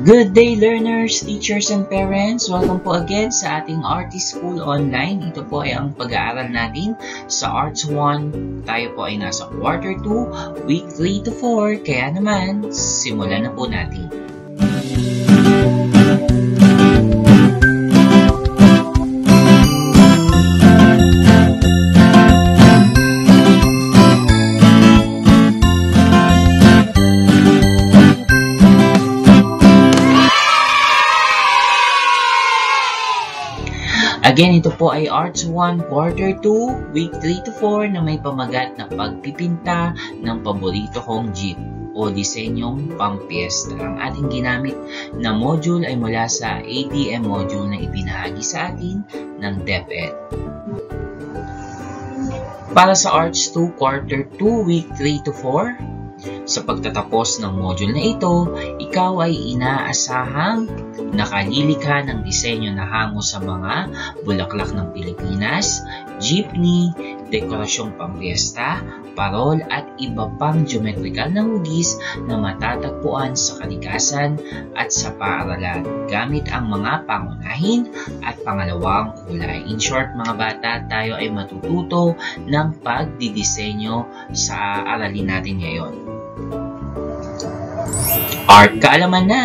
Good day learners, teachers, and parents! Welcome po again sa ating Artist School Online. Ito po ay ang pag-aaral natin sa Arts 1. Tayo po ay nasa Quarter 2, Week 3 to 4. Kaya naman, simulan na po natin. Again, ito po ay Arts 1 Quarter 2, Week 3 to 4 na may pamagat na pagpipinta ng paborito kong jeep o disenyong pampiesta. Ang ating ginamit na module ay mula sa ADM module na ibinahagi sa atin ng DepEd. Para sa Arts 2 Quarter 2, Week 3 to 4, sa pagtatapos ng module na ito, ikaw ay inaasahang nakalilikha ng disenyo na hango sa mga bulaklak ng Pilipinas, jeepney, dekorasyong pampiesta, parol at iba pang geometrical na hugis na matatagpuan sa kalikasan at sa paaralan gamit ang mga pangunahin at pangalawang kulay. In short mga bata, tayo ay matututo ng pagdidisenyo sa aralin natin ngayon. Art kaalaman na!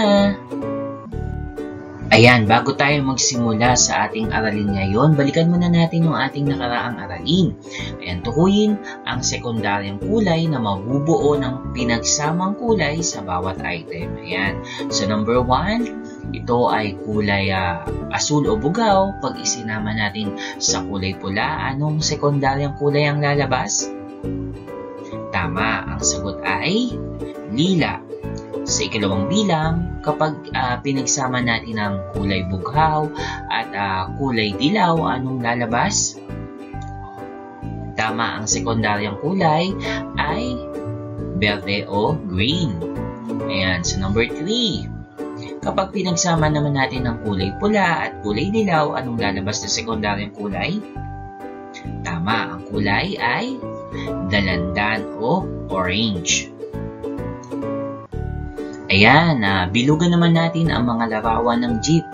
Ayan, bago tayo magsimula sa ating aralin ngayon, balikan muna natin yung ating nakaraang aralin. Ayan, tukuyin ang sekundaryang kulay na mabubuo ng pinagsamang kulay sa bawat item. Ayan, so number 1, ito ay kulay uh, asul o bugaw. Pag isinama natin sa kulay pula, anong sekundaryang kulay ang lalabas? Tama, ang sagot ay lila. Sa ikalawang bilang, kapag uh, pinagsama natin ang kulay bughaw at uh, kulay dilaw, anong lalabas? Tama, ang sekundaryang kulay ay berde o green. Ayan, so number 3. Kapag pinagsama naman natin ang kulay pula at kulay dilaw, anong lalabas na sekundaryang kulay? Tama, ang kulay ay dalandan o orange. Ayan, uh, bilugan naman natin ang mga larawan ng jeep.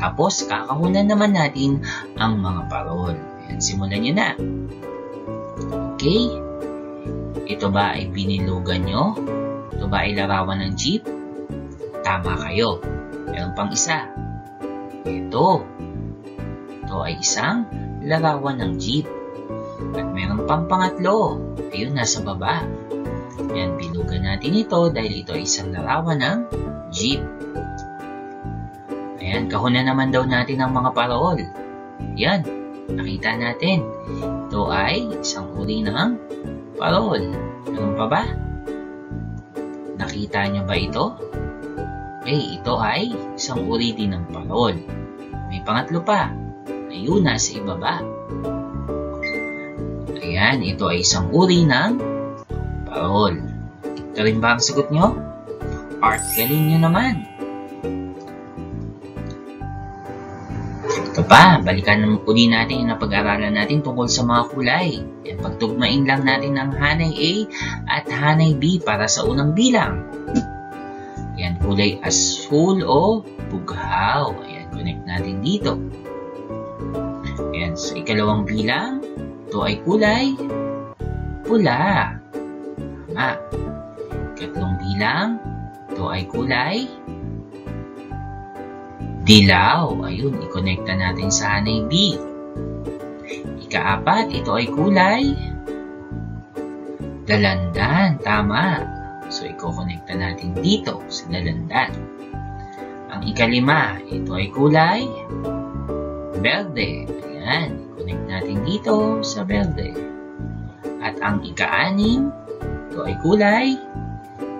Tapos, kakahunan naman natin ang mga parol. Ayan, simulan nyo na. Okay? Ito ba ay binilugan nyo? Ito ba ay larawan ng jeep? Tama kayo. Meron pang isa. Ito. Ito ay isang larawan ng jeep. At meron pang pangatlo. Ayun, nasa baba. Yan, bilugan natin ito dahil ito ay isang larawan ng jeep. Ayan, kahuna naman daw natin ang mga parol. Yan, nakita natin. Ito ay isang uri ng parol. Meron pa ba? Nakita niyo ba ito? Okay, ito ay isang uri din ng parol. May pangatlo pa. Ayun, nasa ibaba. Ayan, ito ay isang uri ng parol. Ito rin ba ang sagot nyo? Art, galing nyo naman. Ito pa, balikan naman uli natin yung napag-aralan natin tungkol sa mga kulay. Yan, pagtugmain lang natin ang hanay A at hanay B para sa unang bilang. Yan, kulay asul o bughaw. Ayan, connect natin dito. Ayan, sa ikalawang bilang, ito ay kulay pula. Tama. Ikatlong bilang, ito ay kulay dilaw. Ayun, i-connecta natin sa hanay B. Ikaapat, ito ay kulay dalandan. Tama. So, i-connecta natin dito sa dalandan. Ang ikalima, ito ay kulay berde. Ayan, i-connect natin dito sa berde. At ang ika-anim, ito ay kulay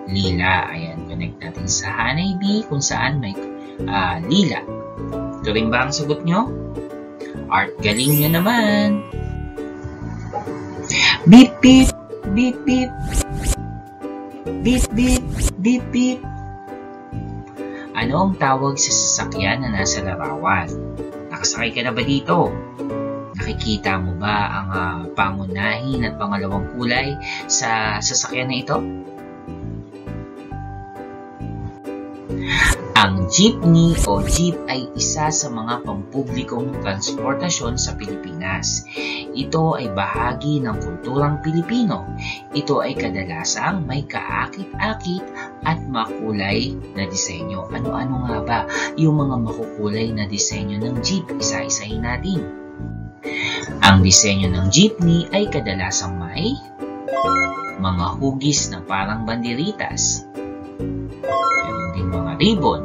lila. Ayan, connect natin sa hanay B kung saan may uh, lila. Ito rin ba ang sagot nyo? Art, galing nyo naman. Beep, beep, beep, beep. Beep, beep, beep, beep. Ano ang tawag sa sasakyan na nasa larawan? Nakasakay ka na ba dito? Nakikita mo ba ang uh, pangunahin at pangalawang kulay sa sasakyan na ito? Ang jeepney o jeep ay isa sa mga pampublikong transportasyon sa Pilipinas. Ito ay bahagi ng kulturang Pilipino. Ito ay kadalasang may kaakit-akit at makulay na disenyo. Ano-ano nga ba yung mga makukulay na disenyo ng jeep? Isa-isahin natin. Ang disenyo ng jeepney ay kadalasang may mga hugis na parang banderitas, meron din mga ribbon,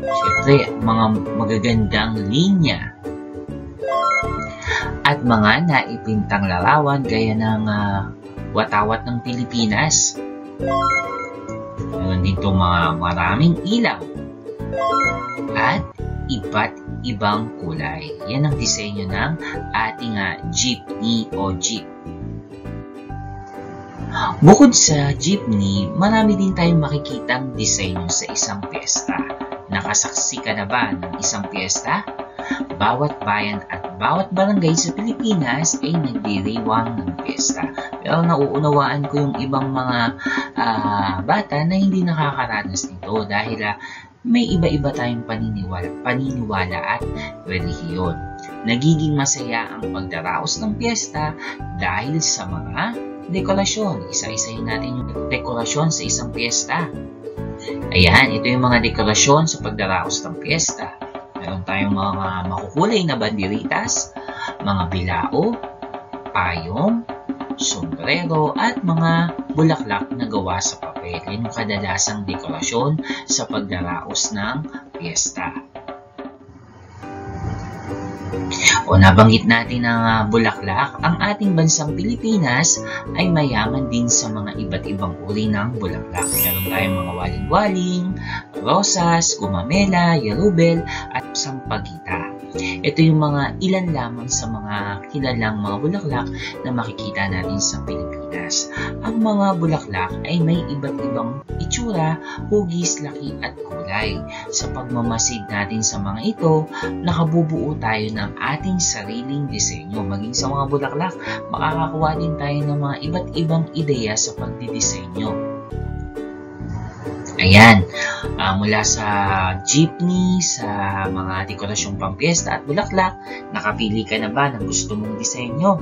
Siyempre, mga magagandang linya. At mga naipintang larawan gaya ng uh, watawat ng Pilipinas. Meron dito mga maraming ilaw. At iba't ibang kulay. Yan ang disenyo ng ating uh, jeepney o jeep. Bukod sa jeepney, marami din tayong makikitang disenyo sa isang piyesta. Nakasaksi ka na ba ng isang piyesta? Bawat bayan at bawat barangay sa Pilipinas ay nagdiriwang ng piyesta. Pero nauunawaan ko yung ibang mga uh, bata na hindi nakakaranas nito dahil uh, may iba-iba tayong paniniwala, paniniwala at relihiyon. Nagiging masaya ang pagdaraos ng piyesta dahil sa mga dekorasyon. Isa-isahin natin yung dekorasyon sa isang piyesta. Ayan, ito yung mga dekorasyon sa pagdaraos ng piyesta. Meron tayong mga makukulay na banderitas, mga bilao, payong, sombrero, at mga bulaklak na gawa sa papel. Yan yung kadalasang dekorasyon sa pagdaraos ng piyesta. O nabanggit natin ang uh, bulaklak, ang ating bansang Pilipinas ay mayaman din sa mga iba't ibang uri ng bulaklak. Meron tayong mga waling-waling, rosas, gumamela, yarubel, at sampagita. Ito yung mga ilan lamang sa mga kilalang mga bulaklak na makikita natin sa Pilipinas. Ang mga bulaklak ay may iba't ibang itsura, hugis, laki at kulay. Sa pagmamasid natin sa mga ito, nakabubuo tayo ng ating sariling disenyo. Maging sa mga bulaklak, makakakuha din tayo ng mga iba't ibang ideya sa pagdidisenyo. Ayan, uh, mula sa jeepney, sa mga dekorasyong pampiesta at bulaklak, nakapili ka na ba ng gusto mong disenyo?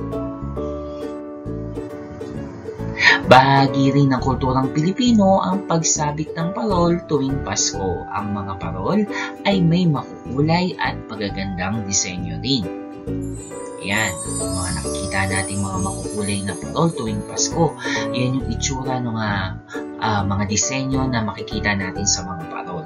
Bahagi rin ng kulturang Pilipino ang pagsabit ng parol tuwing Pasko. Ang mga parol ay may makukulay at pagagandang disenyo rin. Yan, mga nakikita natin mga makukulay na parol tuwing Pasko. Yan yung itsura ng uh, uh, mga disenyo na makikita natin sa mga parol.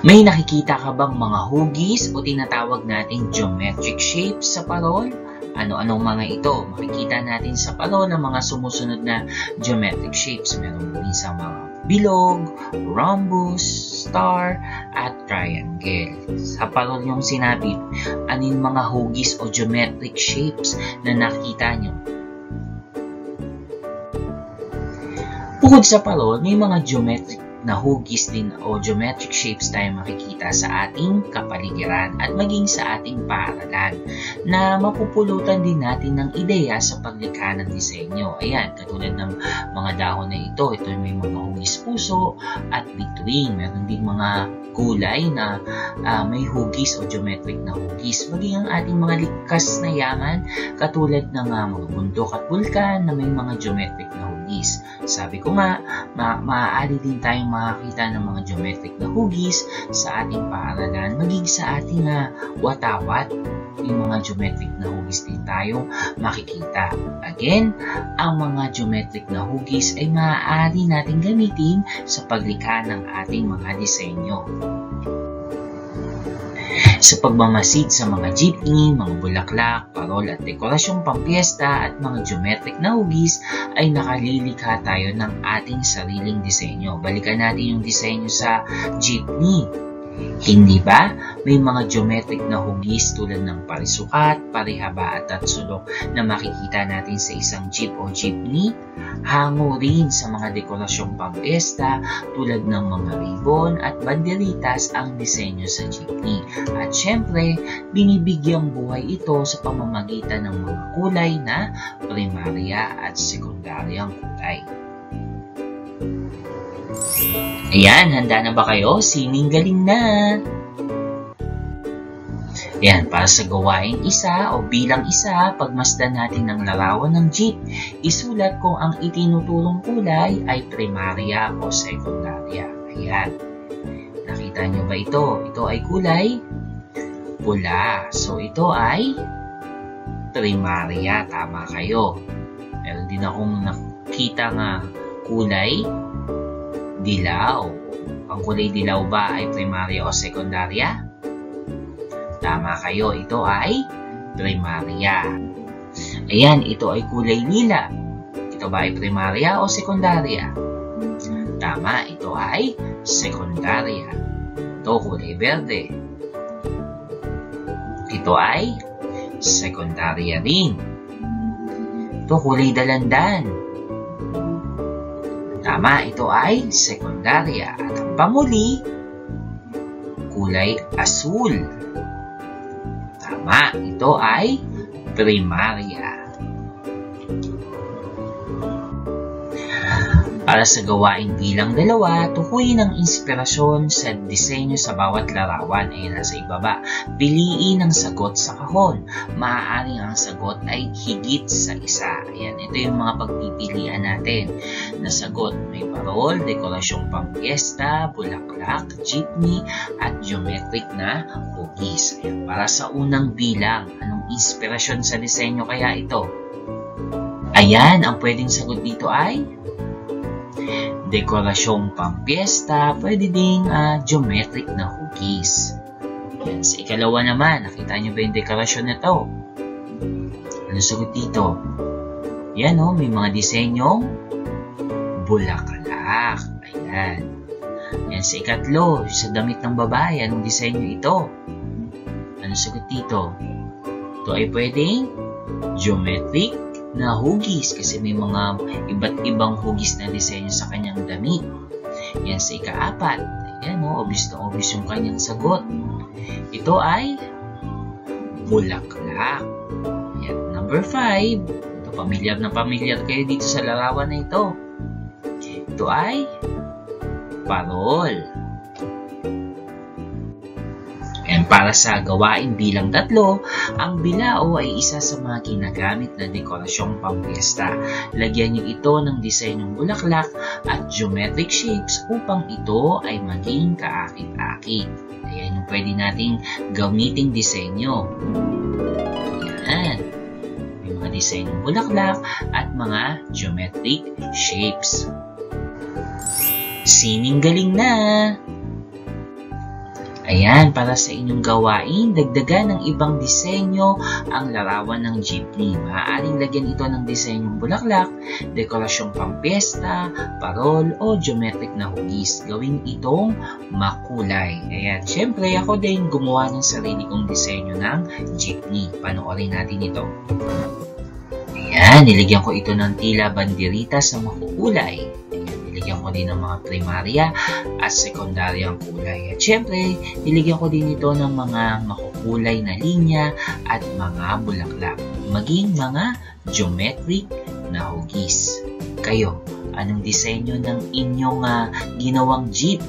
May nakikita ka bang mga hugis o tinatawag nating geometric shapes sa parol? Ano-anong mga ito? Makikita natin sa parol ang mga sumusunod na geometric shapes. Meron din sa mga bilog, rhombus, star, at triangle. Sa parol yung sinabi, yung mga hugis o geometric shapes na nakita nyo? Bukod sa parol, may mga geometric na hugis din o geometric shapes tayo makikita sa ating kapaligiran at maging sa ating paaralan na mapupulutan din natin ng ideya sa paglikha ng disenyo. Ayan, katulad ng mga dahon na ito, ito may mga hugis puso at bituin. Meron din mga kulay na uh, may hugis o geometric na hugis. Maging ang ating mga likas na yaman katulad ng uh, mga bundok at bulkan na may mga geometric na hugis. Sabi ko nga, ma maaari din tayong makakita ng mga geometric na hugis sa ating paaralan, maging sa ating uh, watawat, yung mga geometric na hugis din tayong makikita. Again, ang mga geometric na hugis ay maaari natin gamitin sa paglikha ng ating mga disenyo sa pagmamasid sa mga jeepney, mga bulaklak, parol at dekorasyong pampiesta at mga geometric na hugis ay nakalilikha tayo ng ating sariling disenyo. Balikan natin yung disenyo sa jeepney. Hindi ba? May mga geometric na hugis tulad ng parisukat, parihaba at tatsulok na makikita natin sa isang jeep o jeepney. Hango rin sa mga dekorasyong pangpesta tulad ng mga ribbon at banderitas ang disenyo sa jeepney. At syempre, binibigyang buhay ito sa pamamagitan ng mga kulay na primarya at sekundaryang kulay. Ayan, handa na ba kayo? Sining galing na! Ayan, para sa gawain isa o bilang isa, pagmasdan natin ng larawan ng jeep, isulat kung ang itinutulong kulay ay primarya o sekundarya. Ayan. Nakita nyo ba ito? Ito ay kulay pula. So, ito ay primarya. Tama kayo. Meron din akong nakita nga kulay dilaw. Ang kulay dilaw ba ay primarya o sekundarya? Tama kayo, ito ay primarya. Ayan, ito ay kulay lila. Ito ba ay primarya o sekundarya? Tama, ito ay sekundarya. Ito kulay berde. Ito ay sekundarya rin. Ito kulay dalandan. Tama, ito ay sekundarya. At ang pamuli, kulay asul. Tama, ito ay primarya. Para sa gawain bilang dalawa, tukuyin ang inspirasyon sa disenyo sa bawat larawan ay nasa ibaba. Piliin ang sagot sa kahon. Maaaring ang sagot ay higit sa isa. Ayan, ito yung mga pagpipilian natin. Na sagot, may parol, dekorasyong pampiesta, bulaklak, jeepney, at geometric na hugis. Ayan, para sa unang bilang, anong inspirasyon sa disenyo kaya ito? Ayan, ang pwedeng sagot dito ay dekorasyong pampiesta, pwede ding uh, geometric na hugis. Yan. Sa ikalawa naman, nakita nyo ba yung dekorasyon na to? Ano sagot dito? Yan o, oh, may mga disenyong bulaklak. Ayan. Yan sa ikatlo, sa damit ng babae, anong disenyo ito? Ano sagot dito? Ito ay pwedeng geometric na hugis kasi may mga iba't ibang hugis na disenyo sa kanyang damit. Yan sa ikaapat. Ayan o, oh, obvious na obvious yung kanyang sagot. Ito ay bulaklak. Yan, number 5. Pamilyar na pamilyar kayo dito sa larawan na ito. Ito ay parol. And para sa gawain bilang tatlo, ang bilao ay isa sa mga ginagamit na dekorasyong pampiesta. Lagyan niyo ito ng disenyong bulaklak at geometric shapes upang ito ay maging kaakit-akit. Ayan yung pwede nating gamiting disenyo. Disenyong bulaklak at mga geometric shapes. Sining galing na! Ayan, para sa inyong gawain, dagdagan ng ibang disenyo ang larawan ng jeepney. Maaaring lagyan ito ng disenyong bulaklak, dekorasyong pampiesta, parol, o geometric na hugis. Gawin itong makulay. Ayan, syempre ako din gumawa ng sarili kong disenyo ng jeepney. Panoorin natin ito. Ayan, nilagyan ko ito ng tila banderita sa makukulay niligyan ko din ng mga primarya at sekundaryang kulay. At syempre, niligyan ko din ito ng mga makukulay na linya at mga bulaklak. Maging mga geometric na hugis. Kayo, anong disenyo ng inyong uh, ginawang jeep?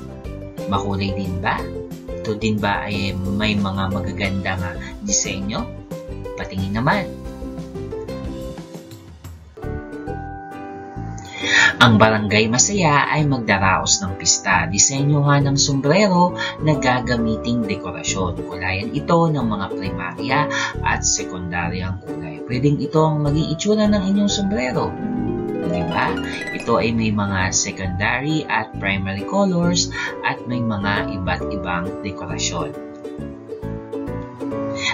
Makulay din ba? Ito din ba ay may mga magagandang uh, disenyo? Patingin naman. Ang barangay masaya ay magdaraos ng pista. Disenyohan ng sombrero na gagamiting dekorasyon. Kulayan ito ng mga primarya at sekundaryang kulay. Pwedeng ito ang maging itsura ng inyong sombrero. Diba? Ito ay may mga secondary at primary colors at may mga iba't ibang dekorasyon.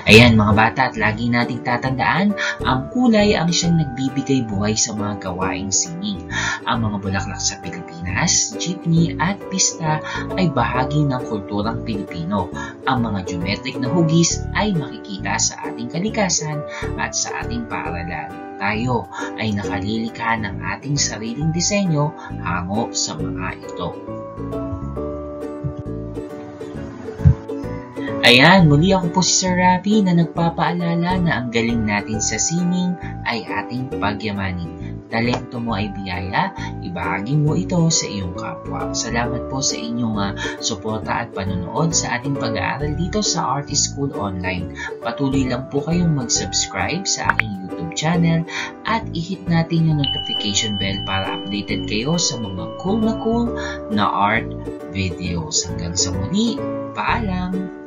Ayan mga bata at lagi nating tatandaan, ang kulay ang siyang nagbibigay buhay sa mga gawaing sining. Ang mga bulaklak sa Pilipinas, jeepney at pista ay bahagi ng kulturang Pilipino. Ang mga geometric na hugis ay makikita sa ating kalikasan at sa ating paaralan tayo ay nakalilikha ng ating sariling disenyo hango sa mga ito. Ayan, muli ako po si Sir Rafi na nagpapaalala na ang galing natin sa sining ay ating pagyamanin. talento mo ay biyaya, ibahagi mo ito sa iyong kapwa. Salamat po sa inyong uh, suporta at panonood sa ating pag-aaral dito sa Artist School Online. Patuloy lang po kayong mag-subscribe sa aking YouTube channel at i-hit natin yung notification bell para updated kayo sa mga cool na cool na art videos. Hanggang sa muli, paalam!